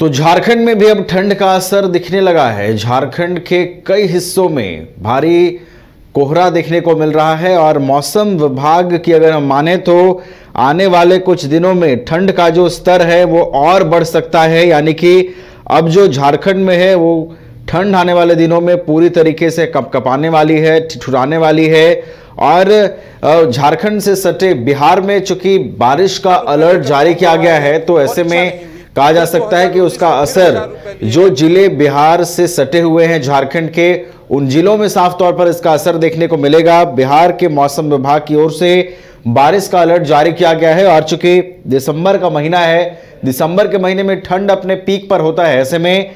तो झारखंड में भी अब ठंड का असर दिखने लगा है। झारखंड के कई हिस्सों में भारी कोहरा देखने को मिल रहा है और मौसम विभाग की अगर हम माने तो आने वाले कुछ दिनों में ठंड का जो स्तर है वो और बढ़ सकता है। यानी कि अब जो झारखंड में है वो ठंड आने वाले दिनों में पूरी तरीके से कपकपाने वाली है, ठिठुराने वाली है और झारखंड से सटे बिहार में चूँकि बारिश का अलर्ट जारी किया गया है तो ऐसे में कहा जा सकता है कि उसका असर जो ज़िले बिहार से सटे हुए हैं झारखंड के, उन जिलों में साफ़ तौर पर इसका असर देखने को मिलेगा। बिहार के मौसम विभाग की ओर से बारिश का अलर्ट जारी किया गया है और चूँकि दिसंबर का महीना है, दिसंबर के महीने में ठंड अपने पीक पर होता है ऐसे में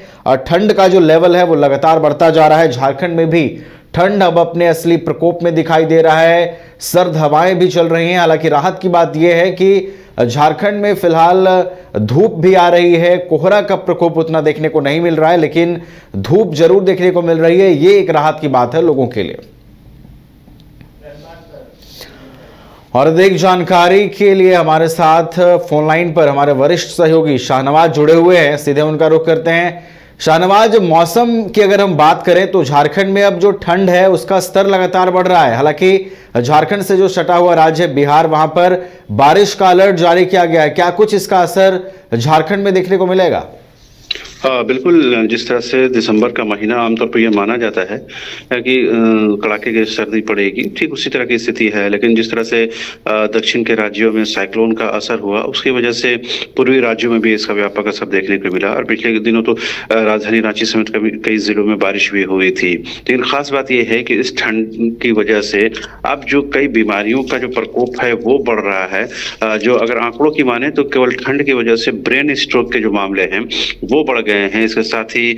ठंड का जो लेवल है वो लगातार बढ़ता जा रहा है। झारखंड में भी ठंड अब अपने असली प्रकोप में दिखाई दे रहा है। सर्द हवाएँ भी चल रही हैं। हालाँकि राहत की बात यह है कि झारखंड में फ़िलहाल धूप भी आ रही है। कोहरा का प्रकोप उतना देखने को नहीं मिल रहा है, लेकिन धूप ज़रूर देखने को मिल रही है। ये एक राहत की बात है लोगों के लिए। और अधिक जानकारी के लिए हमारे साथ फ़ोन लाइन पर हमारे वरिष्ठ सहयोगी शाहनवाज जुड़े हुए हैं। सीधे उनका रुख करते हैं। शाहनवाज, मौसम की अगर हम बात करें तो झारखंड में अब जो ठंड है, उसका स्तर लगातार बढ़ रहा है। हालाँकि झारखंड से जो सटा हुआ राज्य है, बिहार, वहाँ पर बारिश का अलर्ट जारी किया गया है। क्या कुछ इसका असर झारखंड में देखने को मिलेगा? हाँ बिल्कुल, जिस तरह से दिसंबर का महीना आमतौर पर यह माना जाता है कि कड़ाके की सर्दी पड़ेगी, ठीक उसी तरह की स्थिति है, लेकिन जिस तरह से दक्षिण के राज्यों में साइक्लोन का असर हुआ, उसकी वजह से पूर्वी राज्यों में भी इसका व्यापक असर देखने को मिला, और पिछले दिनों तो राजधानी रांची समेत कई जिलों में बारिश भी हुई थी। लेकिन खास बात यह है कि इस ठंड की वजह से अब जो कई बीमारियों का जो प्रकोप है, वो बढ़ रहा है जो अगर आंकड़ों की माने तो केवल ठंड की वजह से ब्रेन स्ट्रोक के जो मामले हैं, वो बढ़ गए गए हैं। इसके साथ ही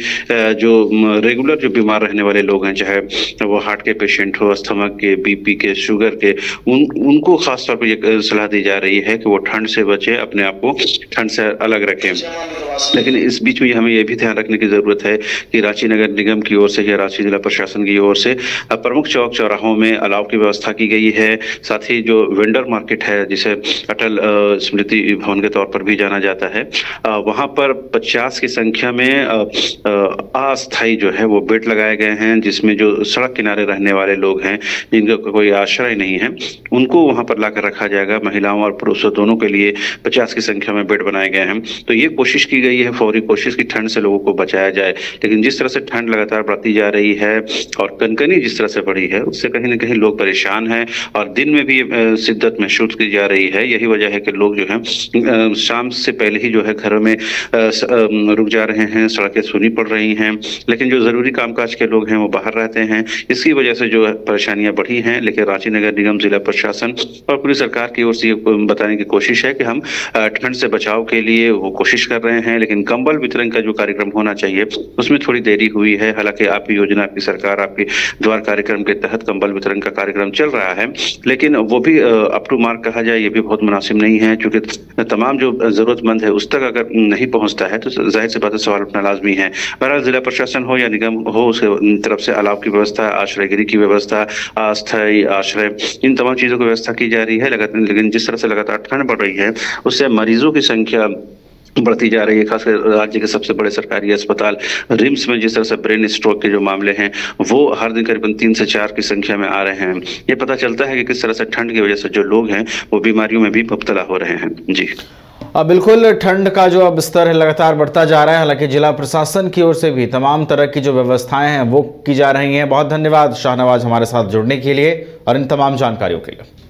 जो रेगुलर जो बीमार रहने वाले लोग हैं चाहे वो हार्ट के पेशेंट हो अस्थमक के बीपी के शुगर के, उन, उनको खास तौर पर सलाह दी जा रही है कि वो ठंड से बचे, अपने आप को ठंड से अलग रखें। लेकिन इस बीच में हमें यह भी ध्यान रखने की ज़रूरत है कि रांची नगर निगम की ओर से या रांची जिला प्रशासन की ओर से प्रमुख चौक चौराहों में अलाव की व्यवस्था की गई है। साथ ही जो वेंडर मार्केट है, जिसे अटल स्मृति भवन के तौर पर भी जाना जाता है वहाँ पर पचास की संख्या संख्या में अस्थायी जो है वो बेड लगाए गए हैं, जिसमें जो सड़क किनारे रहने वाले लोग हैं, जिनका कोई आश्रय नहीं है, उनको वहाँ पर लाकर रखा जाएगा। महिलाओं और पुरुषों दोनों के लिए पचास की संख्या में बेड बनाए गए हैं। तो ये कोशिश की गई है, फौरी कोशिश की ठंड से लोगों को बचाया जाए। लेकिन जिस तरह से ठंड लगातार बढ़ती जा रही है, और कनकनी जिस तरह से बढ़ी है, उससे कहीं ना कहीं लोग परेशान हैं, और दिन में भी शिद्दत महसूस की जा रही है। यही वजह है कि लोग जो है शाम से पहले ही जो है, घरों में रुक जा रहे रहे हैं, सड़कें सुनी पड़ रही हैं, लेकिन जो ज़रूरी कामकाज के लोग हैं वो बाहर रहते हैं। इसकी वजह से जो परेशानियाँ बढ़ी हैं, लेकिन रांची नगर निगम, जिला प्रशासन और पूरी सरकार की ओर से बताने की कोशिश है कि हम ठंड से बचाव के लिए वो कोशिश कर रहे हैं, लेकिन कंबल वितरण का जो कार्यक्रम होना चाहिए, उसमें थोड़ी देरी हुई है। हालाँकि आपकी योजना आपकी सरकार, आपके द्वार कार्यक्रम के तहत कंबल वितरण का कार्यक्रम चल रहा है, लेकिन वो भी अप टू मार्क कहा जाए, ये भी बहुत मुनासिब नहीं है, क्योंकि तमाम जो जरूरतमंद है, उस तक अगर नहीं पहुँचता है तो ज़ाहिर सी बात है सवाल उठना लाजमी है। बहरहाल जिला प्रशासन हो या निगम हो, उसके तरफ़ से अलाव की व्यवस्था आश्रय गिरी की व्यवस्था, अस्थायी आश्रय, इन तमाम चीज़ों की व्यवस्था की जा रही है। लेकिन जिस तरह से लगातार ठंड बढ़ रही है, उससे मरीजों की संख्या बढ़ती जा रही है। खासकर राज्य के सबसे बड़े सरकारी अस्पताल रिम्स में, जिस तरह से ब्रेन स्ट्रोक के जो मामले हैं, वो हर दिन करीबन तीन से चार की संख्या में आ रहे हैं। ये पता चलता है कि किस तरह से ठंड की वजह से जो लोग हैं, वो बीमारियों में भी मुबतला हो रहे हैं। जी। अब बिल्कुल ठंड का जो अब स्तर है, लगातार बढ़ता जा रहा है। हालाँकि जिला प्रशासन की ओर से भी तमाम तरह की जो व्यवस्थाएँ हैं, वो की जा रही हैं। बहुत धन्यवाद शाहनवाज हमारे साथ जुड़ने के लिए और इन तमाम जानकारियों के लिए।